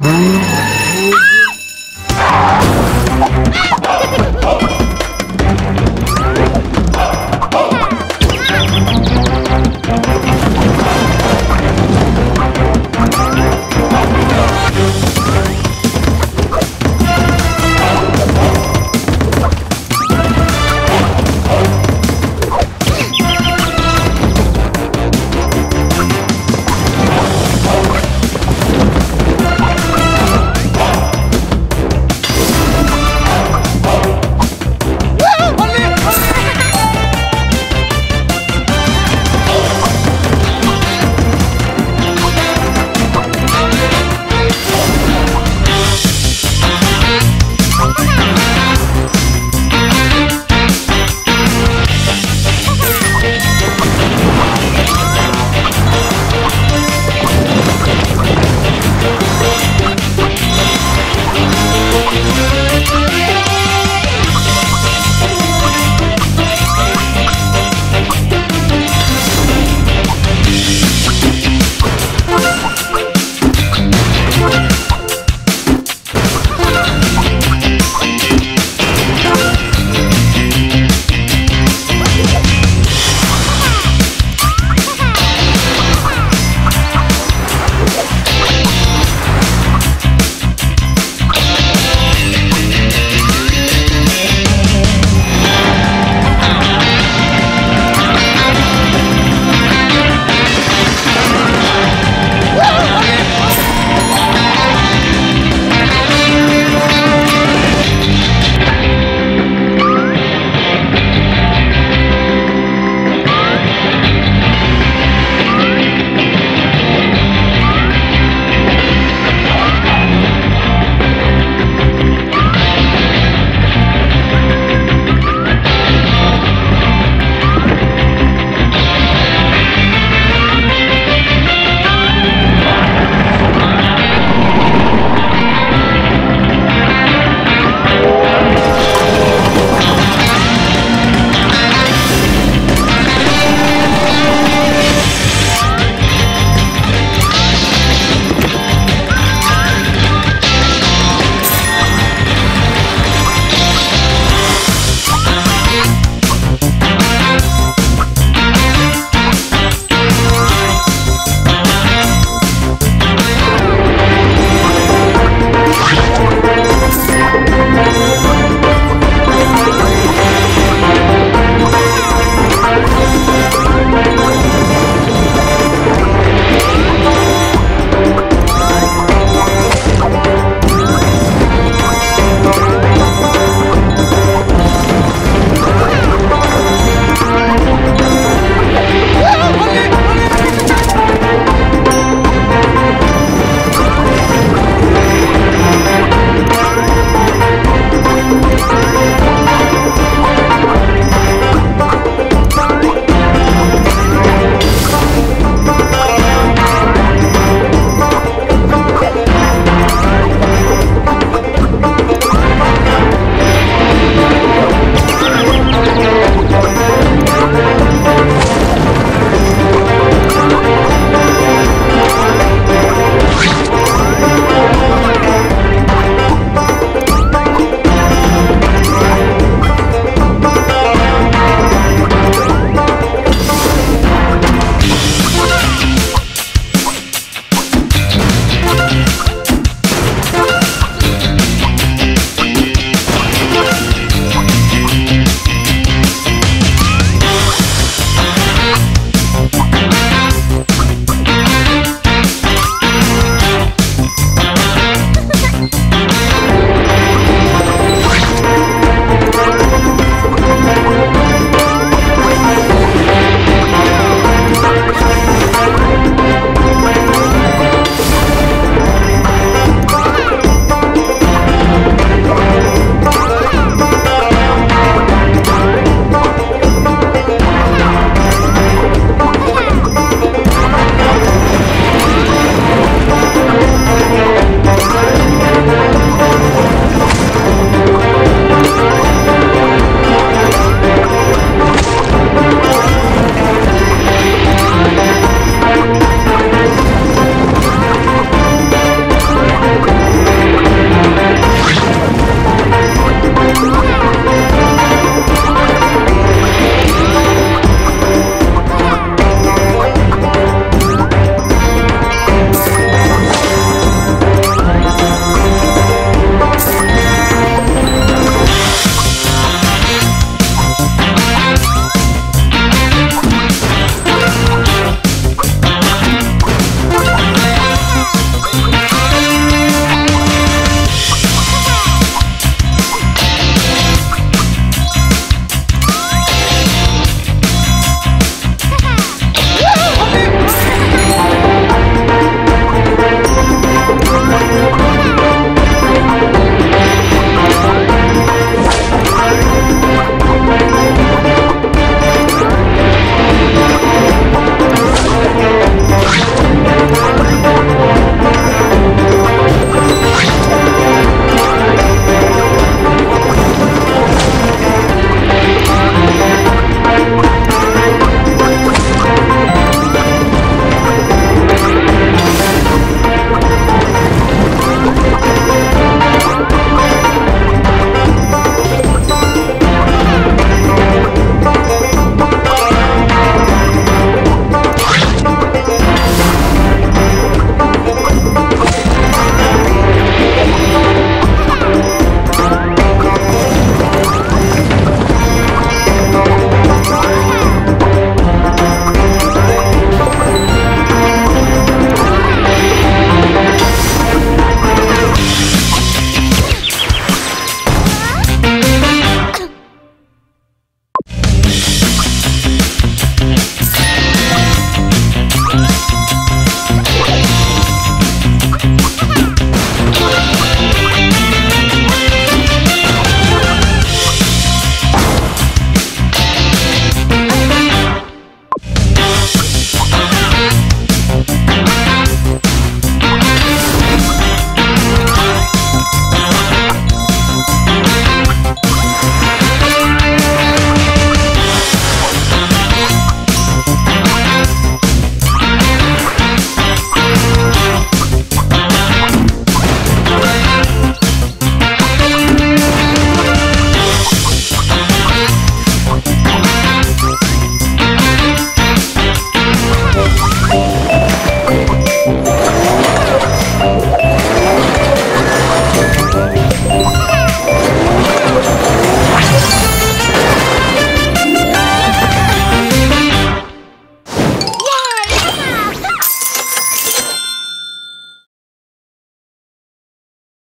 you